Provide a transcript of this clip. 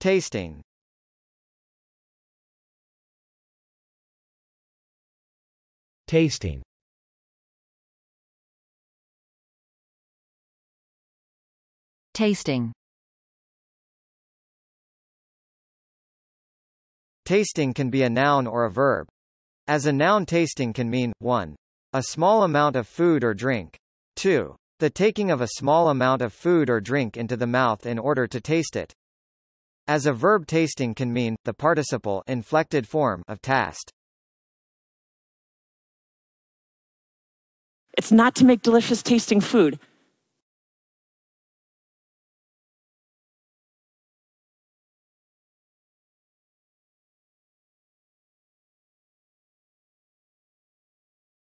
Tasting. Tasting. Tasting. Tasting can be a noun or a verb. As a noun tasting can mean, 1. A small amount of food or drink. 2. The taking of a small amount of food or drink into the mouth in order to taste it. As a verb tasting can mean, the participle inflected form of tast. It's not to make delicious tasting food.